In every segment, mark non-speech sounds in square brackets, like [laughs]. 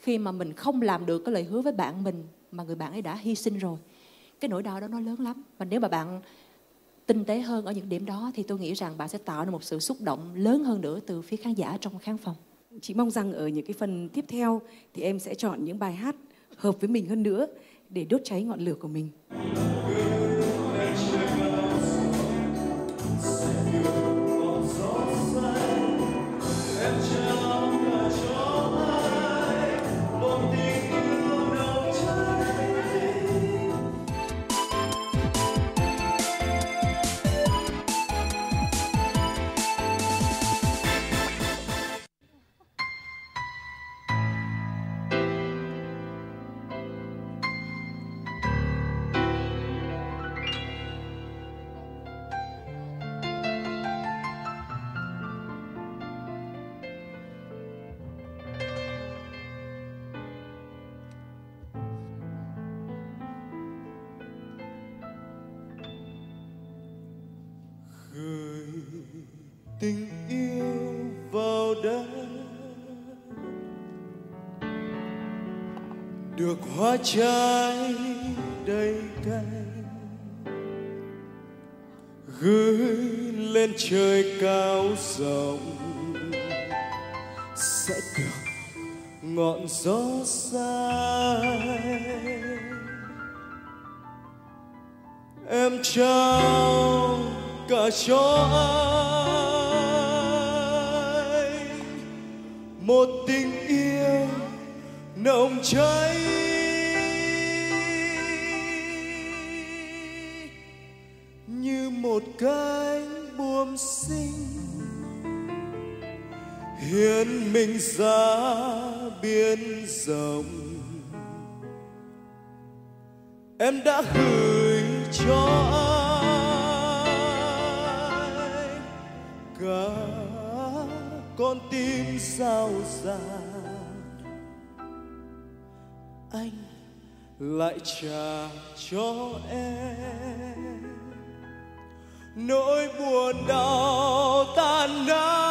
khi mà mình không làm được cái lời hứa với bạn mình mà người bạn ấy đã hy sinh rồi, cái nỗi đau đó nó lớn lắm. Và nếu mà bạn tinh tế hơn ở những điểm đó thì tôi nghĩ rằng bạn sẽ tạo ra một sự xúc động lớn hơn nữa từ phía khán giả trong khán phòng. Chị mong rằng ở những cái phần tiếp theo thì em sẽ chọn những bài hát hợp với mình hơn nữa để đốt cháy ngọn lửa của mình. Tình yêu vào đất. Được hoa trái đầy cánh gửi lên trời cao rộng. Sẽ được ngọn gió say. Em trao cả cho anh một tình yêu nồng cháy. Như một cánh buồm xinh hiến mình ra biển rộng. Em đã gửi cho anh con tim sao dạt anh lại trả cho em nỗi buồn đau tan nát.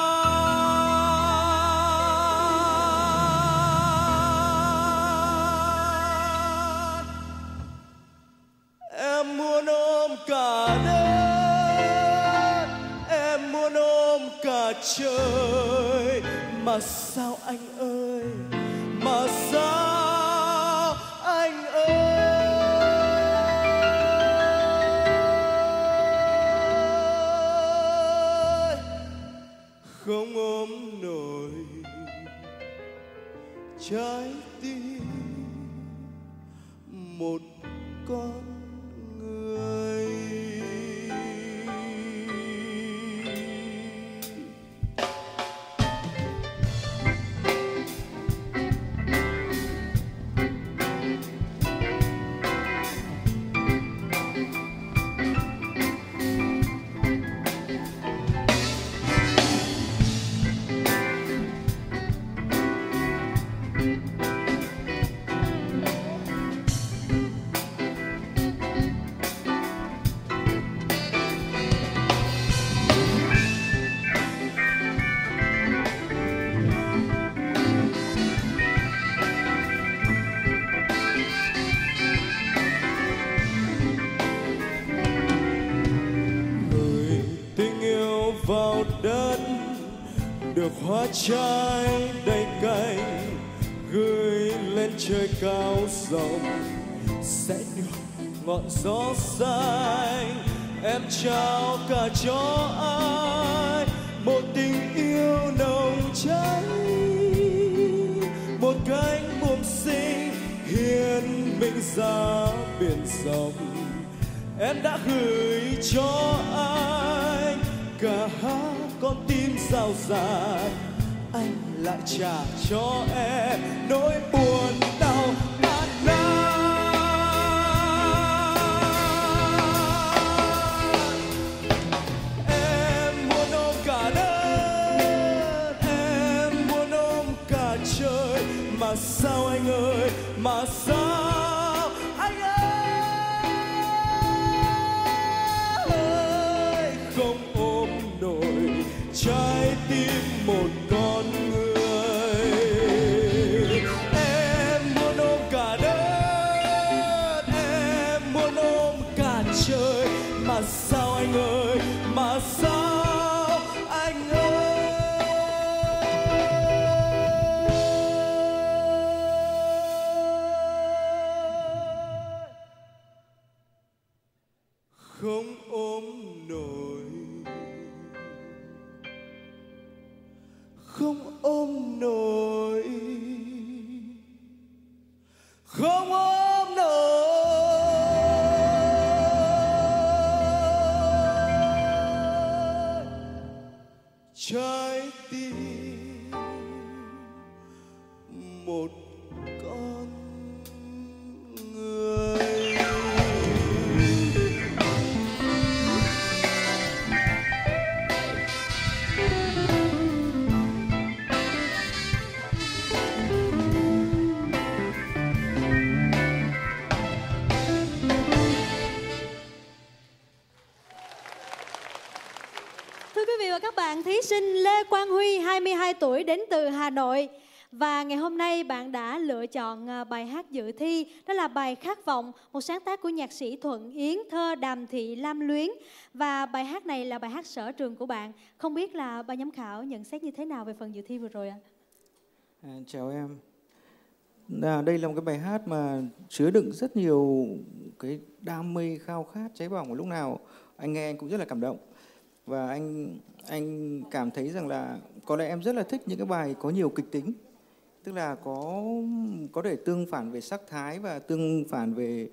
Một con yêu đất được hoa trái đầy cành, gửi lên trời cao rộng. Sẽ được ngọn gió xanh, em trao cả cho ai? Một tình yêu nồng cháy, một cánh buồm xinh hiến mình ra biển rộng. Em đã gửi cho ai? Tim rào anh lại trả cho em nỗi buồn đau tan nát. Em muốn ôm cả đất, em muốn ôm cả trời. Mà sao anh ơi, mà sao anh ơi? một con người. Em muốn ôm cả đất, em muốn ôm cả trời. Mà sao anh ơi, mà sao anh ơi? Không ôm nổi. Trái tim. Một quý vị và các bạn, thí sinh Lê Quang Huy 22 tuổi đến từ Hà Nội. Và ngày hôm nay bạn đã lựa chọn à, bài hát dự thi đó là bài Khát vọng, một sáng tác của nhạc sĩ Thuận Yến, thơ Đàm Thị Lam Luyến. Và bài hát này là bài hát sở trường của bạn. Không biết là ban giám khảo nhận xét như thế nào về phần dự thi vừa rồi ạ? À, chào em. À, đây là một cái bài hát mà chứa đựng rất nhiều cái đam mê khao khát cháy bỏng lúc nào anh nghe anh cũng rất là cảm động và anh anh cảm thấy rằng là có lẽ em rất là thích những cái bài có nhiều kịch tính. Tức là có có thể tương phản về sắc thái và tương phản về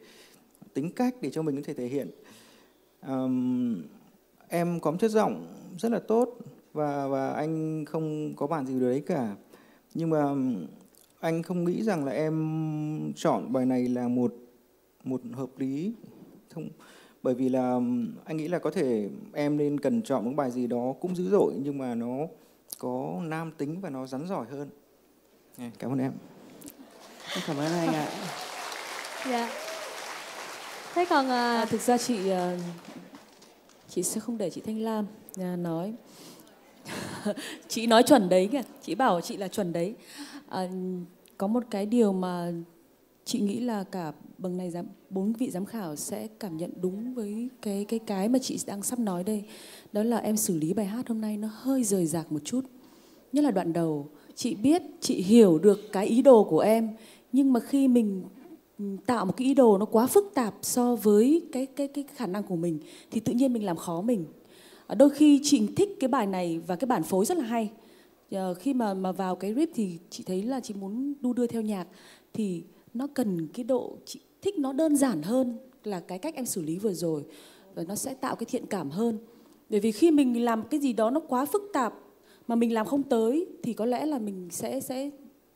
tính cách để cho mình có thể thể hiện. Um, em có một chất giọng rất là tốt và và anh không có bản gì đấy cả. Nhưng mà anh không nghĩ rằng là em chọn bài này là một một hợp lý không bởi vì là anh nghĩ là có thể em nên cần chọn một bài gì đó cũng dữ dội nhưng mà nó có nam tính và nó rắn giỏi hơn. Cảm ơn em cảm ơn anh ạ. Dạ. Thế còn à, À, thực ra chị à, chị sẽ không để chị Thanh Lam à, nói. [laughs] Chị nói chuẩn đấy kìa. Chị bảo chị là chuẩn đấy. À, có một cái điều mà chị nghĩ là cả bằng này giám, bốn vị giám khảo sẽ cảm nhận đúng với cái cái cái mà chị đang sắp nói đây. Đó là em xử lý bài hát hôm nay nó hơi rời rạc một chút. Nhất là đoạn đầu, chị biết, chị hiểu được cái ý đồ của em, nhưng mà khi mình ừ, tạo một cái ý đồ nó quá phức tạp so với cái cái cái khả năng của mình, thì tự nhiên mình làm khó mình. À, đôi khi chị thích cái bài này và cái bản phối rất là hay. Ờ, khi mà mà vào cái rip thì chị thấy là chị muốn đu đưa theo nhạc, thì nó cần cái độ chị thích nó đơn giản hơn là cái cách em xử lý vừa rồi và nó sẽ tạo cái thiện cảm hơn. Bởi vì khi mình làm cái gì đó nó quá phức tạp mà mình làm không tới thì có lẽ là mình sẽ sẽ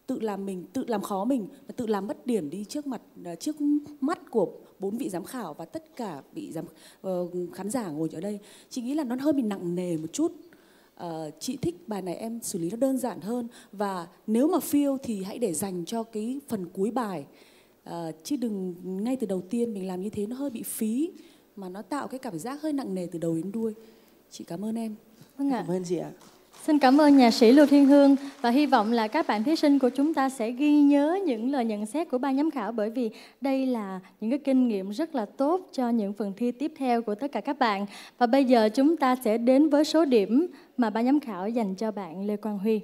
tự làm mình tự làm khó mình và tự làm mất điểm đi trước mặt à, trước mắt của bốn vị giám khảo và tất cả vị giám uh, khán giả ngồi ở đây. Chị nghĩ là nó hơi bị nặng nề một chút. Ờ, chị thích bài này em xử lý nó đơn giản hơn. Và nếu mà feel thì hãy để dành cho cái phần cuối bài. Ờ, chứ đừng ngay từ đầu tiên mình làm như thế nó hơi bị phí mà nó tạo cái cảm giác hơi nặng nề từ đầu đến đuôi. Chị cảm ơn em. Vâng ạ. cảm ơn chị ạ Xin cảm ơn nhà sĩ Lưu Thiên Hương và hy vọng là các bạn thí sinh của chúng ta sẽ ghi nhớ những lời nhận xét của ban giám khảo bởi vì đây là những cái kinh nghiệm rất là tốt cho những phần thi tiếp theo của tất cả các bạn. Và bây giờ chúng ta sẽ đến với số điểm mà ban giám khảo dành cho bạn Lê Quang Huy.